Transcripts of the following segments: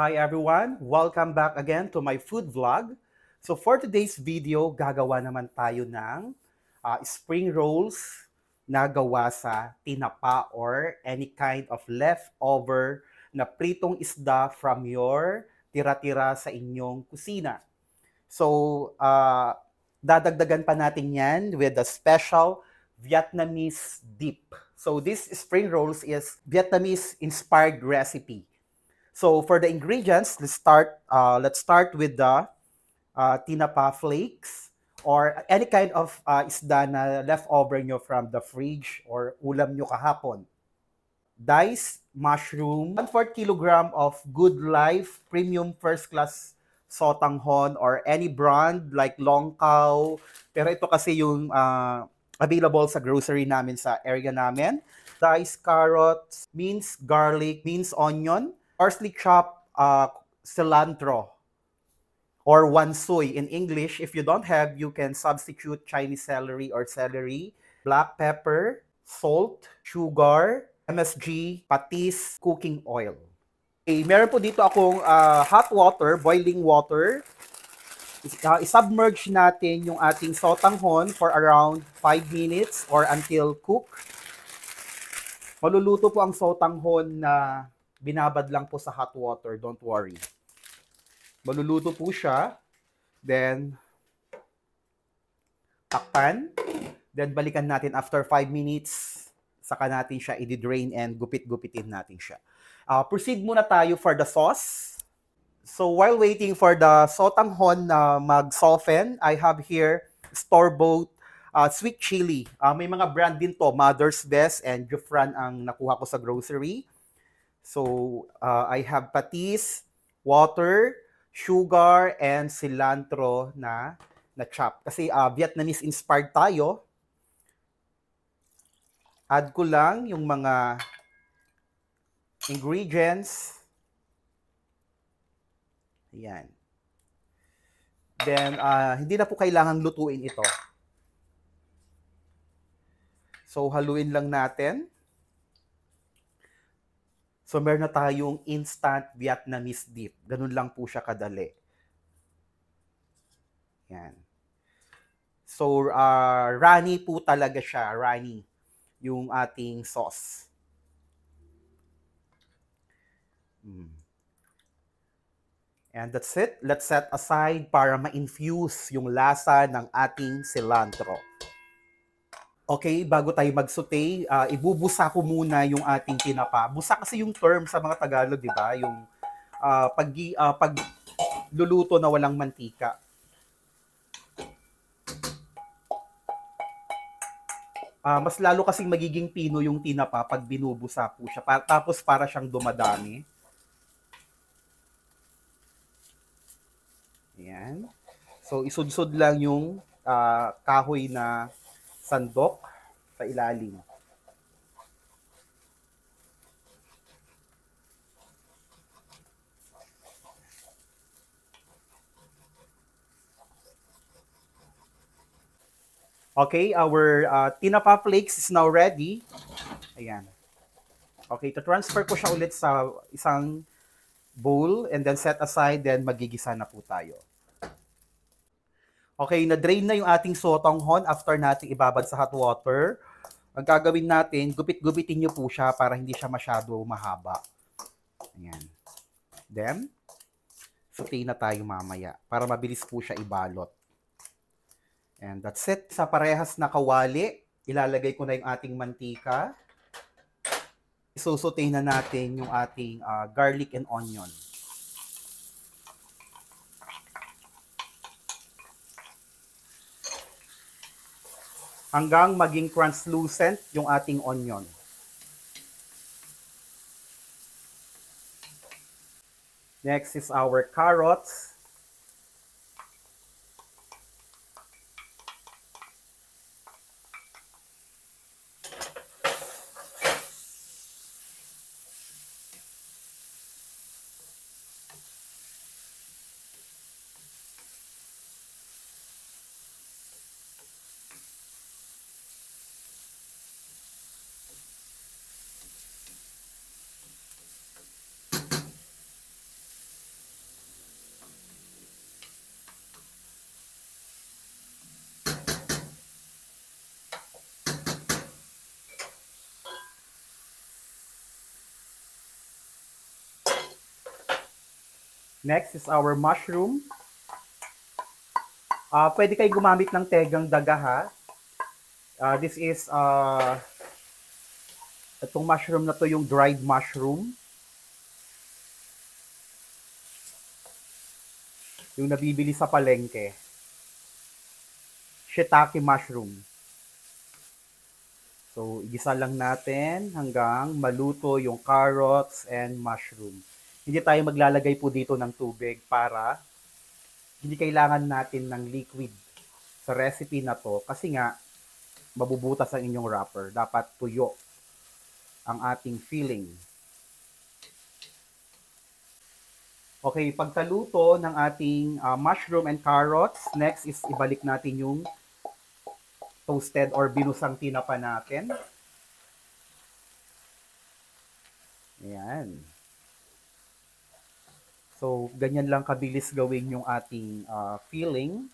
Hi everyone! Welcome back again to my food vlog. So for today's video, gagawa naman tayo ng uh, spring rolls na gawa sa tinapa or any kind of leftover na pritong isda from your tira-tira sa inyong kusina. So, uh, dadagdagan pa natin yan with a special Vietnamese dip. So this spring rolls is Vietnamese inspired recipe. So for the ingredients, let's start. Uh, let's start with the uh, tinapa flakes or any kind of uh, isda na leftover nyo from the fridge or ulam nyo kahapon. Diced mushroom, 1/4 kilogram of Good Life premium first class sotanghon or any brand like Long Cow. Pero ito kasi yung uh, available sa grocery namin sa area namin. Diced carrots, minced garlic, minced onion, parsley chopped uh, cilantro, or wansoy in English. If you don't have, you can substitute Chinese celery or celery, black pepper, salt, sugar, MSG, patis, cooking oil. Okay, meron po dito akong uh, hot water, boiling water. Uh, isubmerge natin yung ating sotanghon for around 5 minutes or until cook. Maluluto po ang sotanghon na binabad lang po sa hot water, don't worry. Maluluto po siya. Then, takpan. Then, balikan natin after 5 minutes. Saka natin siya i-drain and gupit-gupitin natin siya. Uh, proceed muna tayo for the sauce. So, while waiting for the sotanghon na mag-soften, I have here store-bought uh, sweet chili. Uh, may mga brand din to, Mother's Best and Jufran ang nakuha ko sa grocery. So, uh, I have patis, water, sugar, and cilantro na na chop. Kasi uh, Vietnamese inspired tayo. Add ko lang yung mga ingredients. Ayan. Then, uh, hindi na po kailangan lutuin ito. So, haluin lang natin. So, meron na tayong instant Vietnamese dip. Ganun lang po siya kadali. Yan. So, uh, runny po talaga siya. Runny yung ating sauce. Mm. And that's it. Let's set aside para ma-infuse yung lasa ng ating cilantro. Okay, bago tayo mag-saute, uh, ibubusa ko muna yung ating tinapa. Busa kasi yung term sa mga Tagalog, di ba? Yung uh, pag, uh, pag luluto na walang mantika. uh, mas lalo kasing magiging pino yung tinapa pag binubusa po siya. Pa- tapos para siyang dumadami. Ayan. So, isudsod lang yung uh, kahoy na sandok sa ilalim. Okay, our uh, tinapa flakes is now ready. Ayan. Okay, to transfer ko siya ulit sa isang bowl and then set aside, then magigisa na po tayo. Okay, na-drain na yung ating sotonghon after nating ibabad sa hot water. Ang gagawin natin, gupit-gupitin nyo po siya para hindi siya masyado mahaba. Ayan. Then, saute na tayo mamaya para mabilis po siya ibalot. And that's it. Sa parehas na kawali, ilalagay ko na yung ating mantika. Isusutay na natin yung ating uh, garlic and onion. Hanggang maging translucent yung ating onion. Next is our carrots. Next is our mushroom. Uh, pwede kayo gumamit ng tegang daga ha. Uh, this is uh, itong mushroom na to yung dried mushroom. Yung nabibili sa palengke. Shiitake mushroom. So, igisa lang natin hanggang maluto yung carrots and mushroom. Hindi tayo maglalagay po dito ng tubig para hindi kailangan natin ng liquid sa recipe na to kasi nga mabubutas ang inyong wrapper. Dapat tuyo ang ating filling. Okay, pagkaluto ng ating uh, mushroom and carrots, next is ibalik natin yung toasted or binusang tinapa natin. Ayan. So, ganyan lang kabilis gawin yung ating uh, filling.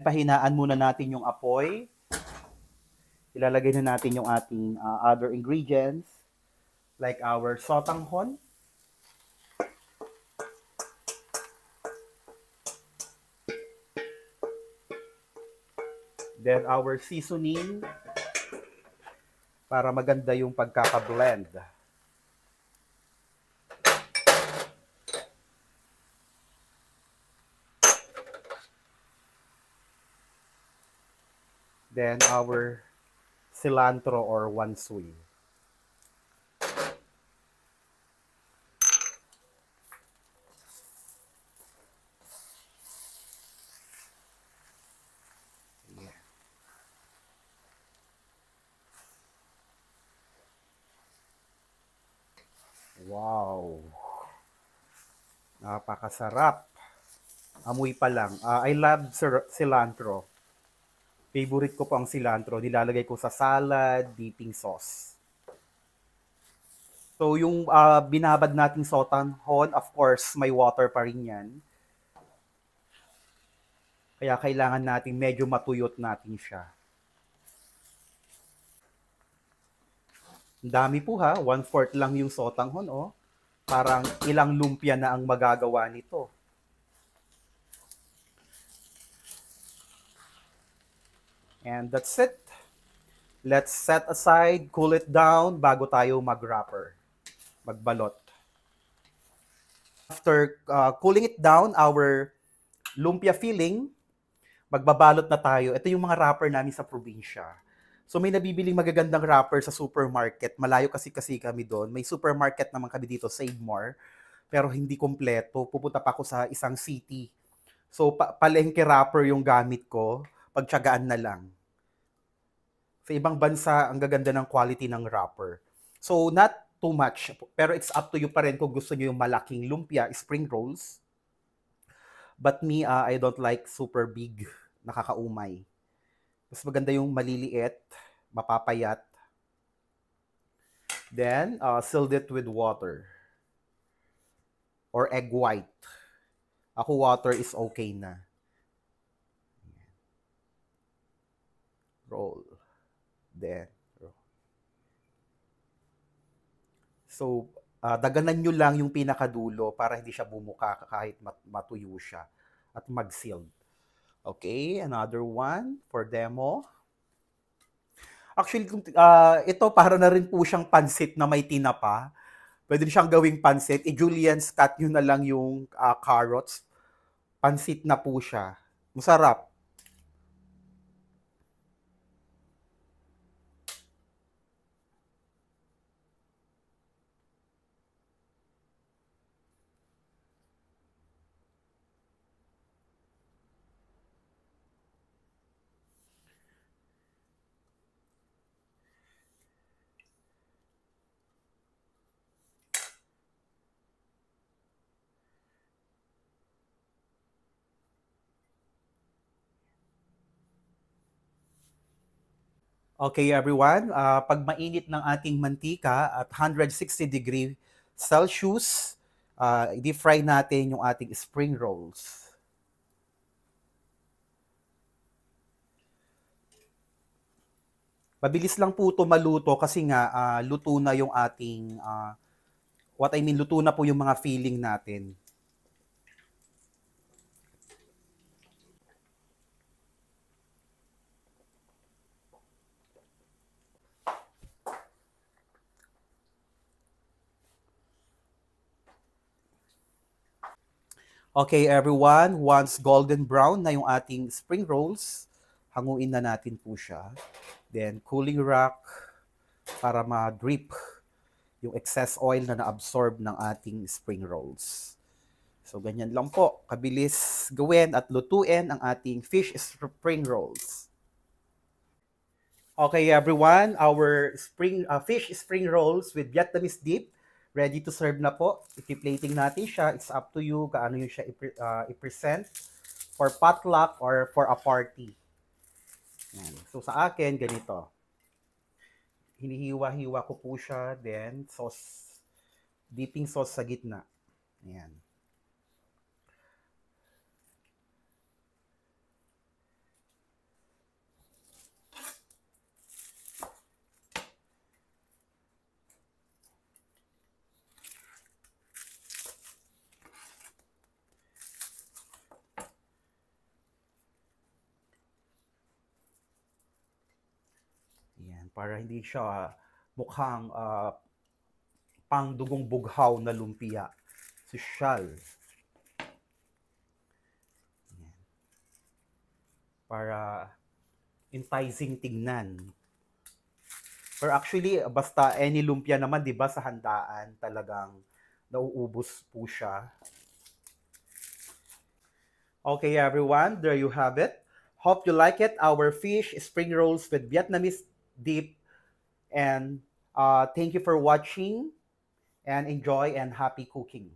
Pahinaan muna natin yung apoy. Ilalagay na natin yung ating uh, other ingredients like our sotanghon. Then our seasoning para maganda yung pagkaka-blend. Then our cilantro or wansui. Wow. Napakasarap. Amoy pa lang. Uh, I love cilantro. Favorite ko po ang cilantro. Nilalagay ko sa salad, dipping sauce. So, yung uh, binabad nating sotanghon, of course, may water pa rin yan. Kaya kailangan natin medyo matuyot natin siya. Dami po ha, one-fourth lang yung sotanghon, oh. Parang ilang lumpia na ang magagawa nito. And that's it. Let's set aside, cool it down bago tayo mag-wrapper, magbalot. After uh, cooling it down, our lumpia filling, magbabalot na tayo. Ito yung mga wrapper namin sa probinsya So may nabibiling magagandang wrapper sa supermarket. Malayo kasi kasi kami doon. May supermarket naman kami dito, Save More. Pero hindi kompleto. Pupunta pa ako sa isang city. So pa- palengke wrapper yung gamit ko. Pagtsagaan na lang. Sa ibang bansa, ang gaganda ng quality ng wrapper. So not too much. Pero it's up to you pa rin kung gusto niyo yung malaking lumpia, spring rolls. But me, uh, I don't like super big, nakakaumay. Mas maganda yung maliliit, mapapayat. Then, uh, sealed it with water. Or egg white. Ako, water is okay na. Roll. Then, roll. So, uh, daganan nyo lang yung pinakadulo para hindi siya bumuka kahit matuyo siya at mag-sealed. Okay, another one for demo. Actually, uh, ito para na rin po siyang pansit na may tinapa. Pwede siyang gawing pansit. I-julien's cut nyo na lang yung uh, carrots. Pansit na po siya. Masarap. Okay everyone, uh, pag mainit ng ating mantika at 160 degree Celsius, uh, i-deep fry natin yung ating spring rolls. Mabilis lang po ito maluto kasi nga uh, luto na yung ating uh, what I mean, luto na po yung mga filling natin. Okay everyone, once golden brown na yung ating spring rolls, hanguin na natin po siya. Then cooling rack para ma-drip yung excess oil na na-absorb ng ating spring rolls. So ganyan lang po, kabilis gawin at lutuin ang ating fish spring rolls. Okay everyone, our spring uh, fish spring rolls with Vietnamese dip ready to serve na po. Ipi-plating natin siya. It's up to you kaano yung siya ipre- uh, i-present for potluck or for a party. Yan. So sa akin, ganito. Hinihiwa-hiwa ko po siya, then sauce, dipping sauce sa gitna. Ayan. Yan, para hindi siya mukhang uh, pangdugong bughaw na lumpia. Sosyal. Para enticing tingnan. Pero actually, basta any lumpia naman, di ba, sa handaan, talagang nauubos po siya. Okay, everyone, there you have it. Hope you like it. Our fish spring rolls with Vietnamese deep. And uh, thank you for watching and enjoy and happy cooking.